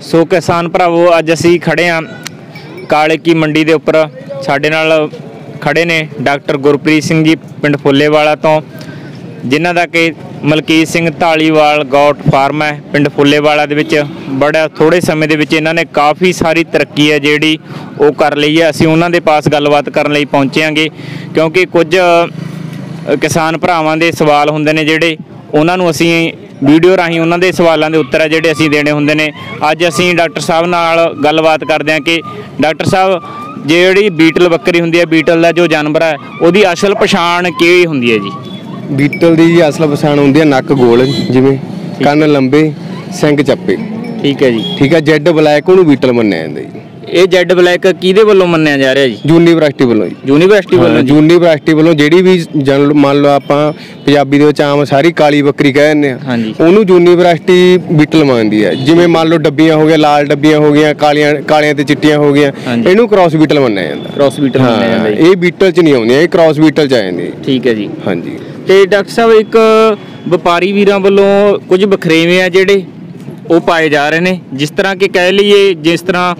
ਸੋ ਕਿਸਾਨ ਭਰਾਵੋ, ਅੱਜ ਅਸੀਂ ਖੜੇ ਆਂ ਕਾਲੇ ਕੀ ਮੰਡੀ ਦੇ ਉੱਪਰ। ਸਾਡੇ ਨਾਲ ਖੜੇ ਨੇ ਡਾਕਟਰ ਗੁਰਪ੍ਰੀਤ ਸਿੰਘ ਜੀ, ਪਿੰਡ ਫੁੱਲੇਵਾਲਾ ਤੋਂ, ਜਿਨ੍ਹਾਂ ਦਾ ਕਿ ਮਲਕੀਤ ਸਿੰਘ ਢਾਲੀਵਾਲ ਗੌਟ ਫਾਰਮ ਹੈ, ਪਿੰਡ ਫੁੱਲੇਵਾਲਾ ਦੇ ਵਿੱਚ। ਬੜਾ ਥੋੜੇ ਸਮੇਂ ਦੇ ਵਿੱਚ ਇਹਨਾਂ ਨੇ ਕਾਫੀ ਸਾਰੀ ਤਰੱਕੀ ਹੈ ਜਿਹੜੀ ਉਹ ਕਰ ਲਈ ਹੈ। ਅਸੀਂ ਉਹਨਾਂ ਦੇ ਪਾਸ ਗੱਲਬਾਤ ਕਰਨ ਲਈ ਪਹੁੰਚਿਆਂਗੇ ਕਿਉਂਕਿ ਕੁਝ ਕਿਸਾਨ ਭਰਾਵਾਂ ਦੇ ਸਵਾਲ ਹੁੰਦੇ ਨੇ ਜਿਹੜੇ ਉਹਨਾਂ ਨੂੰ ਅਸੀਂ ਵੀਡੀਓ ਰਾਹੀਂ ਉਹਨਾਂ ਦੇ ਸਵਾਲਾਂ ਦੇ ਉੱਤਰ ਆ ਜਿਹੜੇ ਅਸੀਂ ਦੇਣੇ ਹੁੰਦੇ ਨੇ। ਅੱਜ ਅਸੀਂ ਡਾਕਟਰ ਸਾਹਿਬ ਨਾਲ ਗੱਲਬਾਤ ਕਰਦੇ ਹਾਂ ਕਿ ਡਾਕਟਰ ਸਾਹਿਬ ਜਿਹੜੀ ਬੀਟਲ ਬੱਕਰੀ ਹੁੰਦੀ ਹੈ ਬੀਟਲ ਦਾ ਜੋ ਜਾਨਵਰ ਹੈ ਉਹਦੀ ਅਸਲ ਪਛਾਣ ਕੀ ਹੁੰਦੀ ਹੈ ਜੀ? ਬੀਟਲ ਦੀ ਜੀ ਅਸਲ ਪਛਾਣ ਹੁੰਦੀ ਹੈ ਨੱਕ ਗੋਲ ਜਿਵੇਂ ਕੰਨ ਲੰਬੇ ਸਿੰਘ ਚੱਪੇ। ਠੀਕ ਹੈ ਜੀ। ਠੀਕ ਹੈ ਜੈਡ ਬਲੈਕ ਉਹਨੂੰ ਬੀਟਲ ਮੰਨਿਆ ਜਾਂਦਾ ਜੀ। ਇਹ ਜੈਡ ਬਲੈਕ ਕਿਹਦੇ ਵੱਲੋਂ ਮੰਨਿਆ ਜਾ ਰਿਹਾ ਜੀ? ਯੂਨੀਵਰਸਿਟੀ ਵੱਲੋਂ ਜੀ। ਯੂਨੀਵਰਸਿਟੀ ਵੱਲੋਂ ਯੂਨੀਵਰਸਿਟੀ ਵੱਲੋਂ ਜਿਹੜੀ ਵੀ ਜਨ ਮੰਨ ਲਓ ਆਪਾਂ ਪੰਜਾਬੀ ਦੇ ਵਿੱਚ ਆਮ ਸਾਰੀ ਕਾਲੀ ਬੱਕਰੀ ਕਹਿ ਦਿੰਦੇ ਆ ਉਹਨੂੰ ਯੂਨੀਵਰਸਿਟੀ ਬੀਟਲ ਮੰਨਦੀ ਹੈ। ਜਿਵੇਂ ਮੰਨ ਲਓ ਡੱਬੀਆਂ ਹੋ ਗਈਆਂ ਲਾਲ ਡੱਬੀਆਂ ਹੋ ਗਈਆਂ ਕਾਲੀਆਂ ਕਾਲੀਆਂ ਤੇ ਚਿੱਟੀਆਂ ਹੋ ਗਈਆਂ। ਇਹਨੂੰ ਕ੍ਰਾਸ ਬੀਟਲ ਮੰਨਿਆ ਜਾਂਦਾ। ਕ੍ਰਾਸ ਬੀਟਲ ਮੰਨਿਆ ਜਾਂਦਾ ਇਹ ਬੀਟਲ ਚ ਨਹੀਂ ਆਉਂਦੀਆਂ ਇਹ ਕ੍ਰਾਸ ਬੀਟਲ ਚ ਆ ਜਾਂਦੀ ਹੈ। ਠੀਕ ਹੈ ਜੀ। ਹਾਂਜੀ। ਤੇ ਡਾਕਟਰ ਸਾਹਿਬ ਇੱਕ ਵਪਾਰੀ ਵੀਰਾਂ ਵੱਲੋਂ ਕੁਝ ਬਖਰੇਵੇਂ ਆ ਜਿਹੜੇ ਉਹ ਪਾਏ ਜਾ ਰਹੇ ਨੇ। ਜਿਸ ਤਰ੍ਹਾਂ ਕਿ ਕਹਿ ਲਈਏ ਜਿਸ ਤਰ੍ਹਾਂ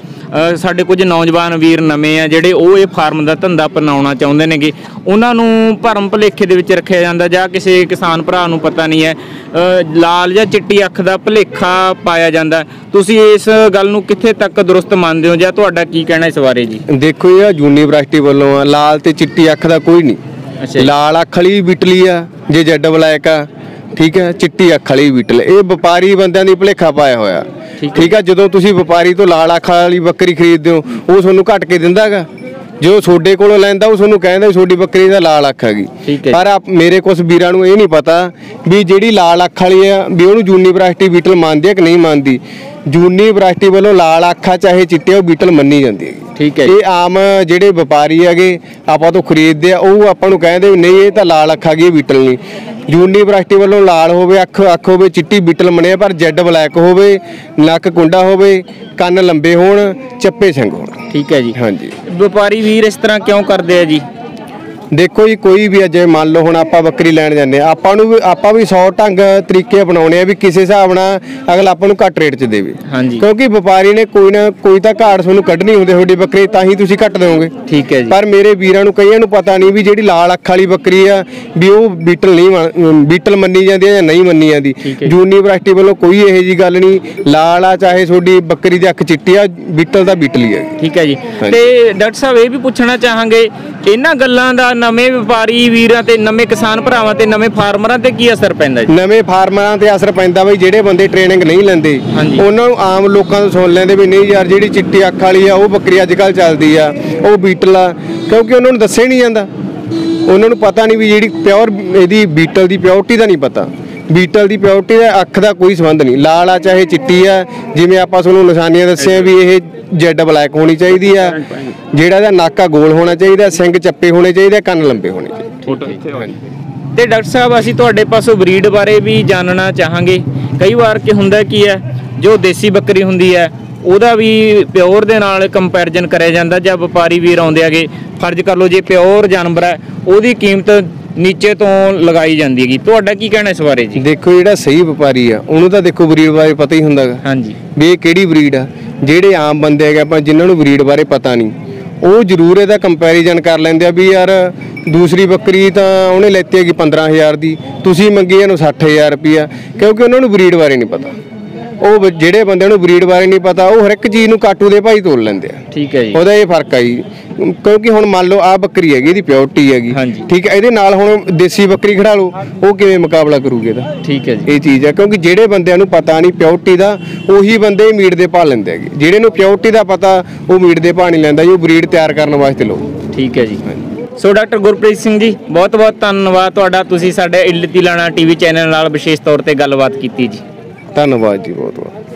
ਸਾਡੇ ਕੁਝ ਨੌਜਵਾਨ ਵੀਰ ਨਵੇਂ ਆ ਜਿਹੜੇ ਉਹ ਇਹ ਫਾਰਮ ਦਾ ਧੰਦਾ ਅਪਣਾਉਣਾ ਚਾਹੁੰਦੇ ਨੇਗੇ। ਉਹਨਾਂ ਨੂੰ ਭਰਮ ਭੁਲੇਖੇ ਦੇ ਵਿੱਚ ਰੱਖਿਆ ਜਾਂਦਾ ਜਾਂ ਕਿਸੇ ਕਿਸਾਨ ਭਰਾ ਨੂੰ ਪਤਾ ਨਹੀਂ ਹੈ। ਲਾਲ ਜਾਂ ਚਿੱਟੀ ਅੱਖ ਦਾ ਭੁਲੇਖਾ ਪਾਇਆ ਜਾਂਦਾ। ਤੁਸੀਂ ਇਸ ਗੱਲ ਨੂੰ ਕਿੱਥੇ ਤੱਕ ਦਰੁਸਤ ਮੰਨਦੇ ਹੋ ਜਾਂ ਤੁਹਾਡਾ ਕੀ ਕਹਿਣਾ ਇਸ ਬਾਰੇ ਜੀ? ਦੇਖੋ ਇਹ ਯੂਨੀਵਰਸਿਟੀ ਵੱਲੋਂ ਆ ਲਾਲ ਤੇ ਚਿੱਟੀ ਅੱਖ ਦਾ ਕੋਈ ਨਹੀਂ। ਲਾਲ ਅੱਖ ਵਾਲੀ ਬਿਟਲੀ ਆ ਜੇ ਜੈਡ ਬਲੈਕ ਆ। ਠੀਕ ਹੈ ਚਿੱਟੀ ਅੱਖ ਵਾਲੀ ਬਿਟਲ ਇਹ ਵਪਾਰੀ ਬੰਦਿਆਂ ਦੀ ਭੁਲੇਖਾ ਪਾਇਆ ਹੋਇਆ। ਠੀਕ ਹੈ। ਠੀਕ ਹੈ ਜਦੋਂ ਤੁਸੀਂ ਵਪਾਰੀ ਤੋਂ ਲਾਲ ਅੱਖ ਵਾਲੀ ਬੱਕਰੀ ਖਰੀਦਦੇ ਹੋ ਉਹ ਤੁਹਾਨੂੰ ਘੱਟ ਕੇ ਦਿੰਦਾਗਾ ਜੋ ਤੁਹਾਡੇ ਕੋਲੋਂ ਲੈਂਦਾ ਉਹ ਤੁਹਾਨੂੰ ਕਹਿੰਦਾ ਵੀ ਤੁਹਾਡੀ ਬੱਕਰੀ ਦਾ ਲਾਲ ਅੱਖ ਹੈਗੀ। ਹੈ। ਪਰ ਮੇਰੇ ਕੁਝ ਵੀਰਾਂ ਨੂੰ ਇਹ ਨਹੀਂ ਪਤਾ ਵੀ ਜਿਹੜੀ ਲਾਲ ਅੱਖ ਵਾਲੀ ਆ ਵੀ ਉਹਨੂੰ ਯੂਨੀਵਰਸਿਟੀ ਬੀਟਲ ਮੰਨਦੀ ਹੈ ਕਿ ਨਹੀਂ ਮੰਨਦੀ। ਯੂਨੀਵਰਸਿਟੀ ਵੱਲੋਂ ਲਾਲ ਅੱਖਾਂ ਚਾਹੇ ਚਿੱਟੇ ਉਹ ਬੀਟਲ ਮੰਨੀ ਜਾਂਦੀ ਹੈਗੀ। ਠੀਕ ਹੈ। ਇਹ ਆਮ ਜਿਹੜੇ ਵਪਾਰੀ ਹੈਗੇ ਆਪਾਂ ਤੋਂ ਖਰੀਦਦੇ ਆ ਉਹ ਆਪਾਂ ਨੂੰ ਕਹਿੰਦੇ ਨਹੀਂ ਇਹ ਤਾਂ ਲਾਲ ਅੱਖ ਇਹ ਬੀਟਲ ਨਹੀਂ ਯੂਨੀਵਰਸਿਟੀ ਵੱਲੋਂ ਲਾਲ ਹੋਵੇ ਅੱਖ ਅੱਖ ਹੋਵੇ ਚਿੱਟੀ ਬੀਟਲ ਮੰਨਿਆ ਪਰ ਜੈਡ ਬਲੈਕ ਹੋਵੇ ਨੱਕ ਕੁੰਡਾ ਹੋਵੇ ਕੰਨ ਲੰਬੇ ਹੋਣ ਚੱਪੇ ਸਿੰਘ ਹੋਣ। ਠੀਕ ਹੈ ਜੀ। ਹਾਂਜੀ। ਵਪਾਰੀ ਵੀਰ ਇਸ ਤਰ੍ਹਾਂ ਕਿਉਂ ਕਰਦੇ ਆ ਜੀ? ਦੇਖੋ ਜੀ ਕੋਈ ਵੀ ਅਜੇ ਮੰਨ ਲਓ ਹੁਣ ਆਪਾਂ ਬੱਕਰੀ ਲੈਣ ਜਾਂਦੇ ਆ ਆਪਾਂ ਨੂੰ ਵੀ ਆਪਾਂ ਵੀ 100 ਢੰਗ ਤਰੀਕੇ ਬਣਾਉਣੇ ਆ ਵੀ ਕਿਸੇ ਹਿਸਾਬ ਨਾਲ ਅਗਲਾ ਆਪਾਂ ਨੂੰ ਘੱਟ ਰੇਟ 'ਚ ਦੇਵੇ। ਹਾਂਜੀ। ਕਿਉਂਕਿ ਵਪਾਰੀ ਨੇ ਕੋਈ ਨਾ ਕੋਈ ਤਾਂ ਘਾਟ ਤੁਹਾਨੂੰ ਕੱਢਣੀ ਹੁੰਦੀ ਤੁਹਾਡੀ ਬੱਕਰੀ ਤਾਂ ਹੀ ਤੁਸੀਂ ਘੱਟ ਦਿਓਗੇ। ਠੀਕ ਹੈ ਜੀ। ਪਰ ਮੇਰੇ ਵੀਰਾਂ ਨੂੰ ਕਈਆਂ ਨੂੰ ਪਤਾ ਨਹੀਂ ਵੀ ਜਿਹੜੀ ਲਾਲ ਅੱਖ ਵਾਲੀ ਬੱਕਰੀ ਆ ਵੀ ਉਹ ਬੀਟਲ ਨਹੀਂ ਬੀਟਲ ਮੰਨੀ ਜਾਂਦੀ ਆ ਜਾਂ ਨਹੀਂ ਮੰਨੀ ਜਾਂਦੀ। ਹੈ। ਯੂਨੀਵਰਸਿਟੀ ਵੱਲੋਂ ਕੋਈ ਇਹੋ ਜੀ ਗੱਲ ਨਹੀਂ ਲਾਲ ਆ ਚਾਹੇ ਤੁਹਾਡੀ ਬੱਕਰੀ ਦੀ ਅੱਖ ਚਿੱਟੀ ਆ ਬੀਟਲ ਦਾ ਬੀਟਲ ਹੀ ਹੈ ਠੀਕ ਹੈ ਜੀ। ਤੇ ਡਾਕਟਰ ਸਾਹਿਬ ਇਹ ਵੀ ਪੁੱਛਣਾ ਚਾਹਾਂਗੇ ਇਹਨਾਂ ਗੱਲਾਂ ਦਾ ਨਵੇਂ ਵਪਾਰੀ ਵੀਰਾਂ ਤੇ ਨਵੇਂ ਕਿਸਾਨ ਭਰਾਵਾਂ ਤੇ ਨਵੇਂ ਫਾਰਮਰਾਂ ਤੇ ਕੀ ਅਸਰ ਪੈਂਦਾ ਜੀ? ਨਵੇਂ ਫਾਰਮਰਾਂ ਤੇ ਅਸਰ ਪੈਂਦਾ ਬਈ ਜਿਹੜੇ ਬੰਦੇ ਟ੍ਰੇਨਿੰਗ ਨਹੀਂ ਲੈਂਦੇ। ਉਹਨਾਂ ਨੂੰ ਆਮ ਲੋਕਾਂ ਤੋਂ ਸੁਣ ਲੈਂਦੇ ਵੀ ਨਹੀਂ ਯਾਰ ਜਿਹੜੀ ਚਿੱਟੀ ਅੱਖ ਵਾਲੀ ਆ ਉਹ ਬੱਕਰੀ ਅੱਜ ਕੱਲ ਚੱਲਦੀ ਆ ਉਹ ਬੀਟਲ ਆ ਕਿਉਂਕਿ ਉਹਨਾਂ ਨੂੰ ਦੱਸਿਆ ਨਹੀਂ ਜਾਂਦਾ। ਉਹਨਾਂ ਨੂੰ ਪਤਾ ਨਹੀਂ ਵੀ ਜਿਹੜੀ ਪਿਓਰ ਇਹਦੀ ਬੀਟਲ ਦੀ ਪਿਓਰਟੀ ਦਾ ਨਹੀਂ ਪਤਾ। ਬੀਟਲ ਦੀ ਪਿਓਰਟੀ ਦਾ ਅੱਖ ਦਾ ਕੋਈ ਸੰਬੰਧ ਨਹੀਂ। ਲਾਲ ਆ ਚਾਹੇ ਚਿੱਟੀ ਆ ਜਿਵੇਂ ਆਪਾਂ ਤੁਹਾਨੂੰ ਨਿਸ਼ਾਨੀਆਂ ਦੱਸਿਆ ਵੀ ਇਹ ਜੈਡ ਬਲੈਕ ਹੋਣੀ ਚਾਹੀਦੀ ਆ ਜਿਹੜਾ ਇਹਦਾ ਨਾਕਾ ਗੋਲ ਹੋਣਾ ਚਾਹੀਦਾ ਸਿੰਘ ਚੱਪੇ ਹੋਣੇ ਚਾਹੀਦੇ ਕੰਨ ਲੰਬੇ ਹੋਣੇ ਚਾਹੀਦੇ। ਤੇ ਡਾਕਟਰ ਸਾਹਿਬ ਅਸੀਂ ਤੁਹਾਡੇ ਪਾਸੋਂ ਬਰੀਡ ਬਾਰੇ ਵੀ ਜਾਣਨਾ ਚਾਹਾਂਗੇ। ਕਈ ਵਾਰ ਕੀ ਹੁੰਦਾ ਕੀ ਹੈ ਜੋ ਦੇਸੀ ਬੱਕਰੀ ਹੁੰਦੀ ਹੈ ਉਹਦਾ ਵੀ ਪਿਓਰ ਦੇ ਨਾਲ ਕੰਪੈਰੀਜ਼ਨ ਕਰਿਆ ਜਾਂਦਾ ਜਾਂ ਵਪਾਰੀ ਵੀਰ ਆਉਂਦੇ ਆਗੇ ਫਰਜ਼ ਕਰ ਲਓ ਜੇ ਪਿਓਰ ਜਾਨਵਰ ਹੈ ਉਹਦੀ ਕੀਮਤ ਨੀਚੇ ਤੋਂ ਲਗਾਈ ਜਾਂਦੀ ਹੈਗੀ। ਤੁਹਾਡਾ ਕੀ ਕਹਿਣਾ ਇਸ ਬਾਰੇ ਜੀ? ਦੇਖੋ ਜਿਹੜਾ ਸਹੀ ਵਪਾਰੀ ਆ ਉਹਨੂੰ ਤਾਂ ਦੇਖੋ ਬਰੀਡ ਬਾਰੇ ਪਤਾ ਹੀ ਹੁੰਦਾਗਾ। ਹਾਂਜੀ। ਵੀ ਇਹ ਕਿਹੜੀ ਬਰੀਡ ਆ? ਜਿਹੜੇ ਆਮ ਬੰਦੇ ਹੈਗੇ ਆਪਾਂ ਜਿਨ੍ਹਾਂ ਨੂੰ ਬਰੀਡ ਬਾਰੇ ਪਤਾ ਨਹੀਂ। ਉਹ ਜ਼ਰੂਰ ਇਹਦਾ ਕੰਪੈਰੀਜ਼ਨ ਕਰ ਲੈਂਦੇ ਆ ਵੀ ਯਾਰ ਦੂਸਰੀ ਬੱਕਰੀ ਤਾਂ ਉਹਨੇ ਲੈਤੀ ਹੈਗੀ 15000 ਦੀ ਤੁਸੀਂ ਮੰਗੀ ਇਹਨੂੰ 60000 ਰੁਪਿਆ ਕਿਉਂਕਿ ਉਹਨਾਂ ਨੂੰ ਬਰੀਡ ਬਾਰੇ ਨਹੀਂ ਪਤਾ। ਉਹ ਜਿਹੜੇ ਬੰਦਿਆਂ ਨੂੰ ਬਰੀਡ ਬਾਰੇ ਨਹੀਂ ਪਤਾ ਉਹ ਹਰ ਇੱਕ ਚੀਜ਼ ਨੂੰ ਕਾਟੂ ਦੇ ਭਾਈ ਤੋਲ ਲੈਂਦੇ ਆ। ਠੀਕ ਹੈ ਜੀ। ਉਹਦਾ ਇਹ ਫ਼ਰਕ ਆ ਜੀ। ਕਿਉਂਕਿ ਹੁਣ ਮੰਨ ਲਓ ਆ ਬੱਕਰੀ ਹੈਗੀ ਇਹਦੀ ਪਿਓਰਟੀ ਹੈਗੀ। ਠੀਕ ਹੈ ਇਹਦੇ ਨਾਲ ਹੁਣ ਦੇਸੀ ਬੱਕਰੀ ਖੜਾ ਲਓ ਉਹ ਕਿਵੇਂ ਮੁਕਾਬਲਾ ਕਰੂਗੇ ਇਹਦਾ? ਠੀਕ ਹੈ ਜੀ। ਇਹ ਚੀਜ਼ ਹੈ ਕਿਉਂਕਿ ਜਿਹੜੇ ਬੰਦਿਆਂ ਨੂੰ ਪਤਾ ਨਹੀਂ ਪਿਓਰਟੀ ਦਾ ਉਹੀ ਬੰਦੇ ਮੀਟ ਦੇ ਭਾਅ ਲੈਂਦੇ ਹੈਗੇ। ਜਿਹੜੇ ਨੂੰ ਪਿਓਰਟੀ ਦਾ ਪਤਾ ਉਹ ਮੀਟ ਦੇ ਭਾਅ ਨਹੀਂ ਲੈਂਦਾ ਜੀ ਉਹ ਬਰੀਡ ਤਿਆਰ ਕਰਨ ਵਾਸਤੇ ਲਓ। ਠੀਕ ਹੈ ਜੀ। ਸੋ ਡਾਕਟਰ ਗੁਰਪ੍ਰੀਤ ਸਿੰਘ ਜੀ ਬਹੁਤ ਬਹੁਤ ਧੰਨਵਾਦ ਤੁਹਾਡਾ ਤੁਸੀਂ ਸਾਡੇ ਇੱਲਤੀ ਲਾਣਾ ਟੀਵੀ ਚੈਨਲ ਨਾਲ ਵਿਸ਼ੇਸ਼ ਤੌਰ ਤੇ ਗੱਲਬਾਤ ਕੀਤੀ ਜੀ। ਧੰਨਵਾਦ ਜੀ ਬਹੁਤ ਬਹੁਤ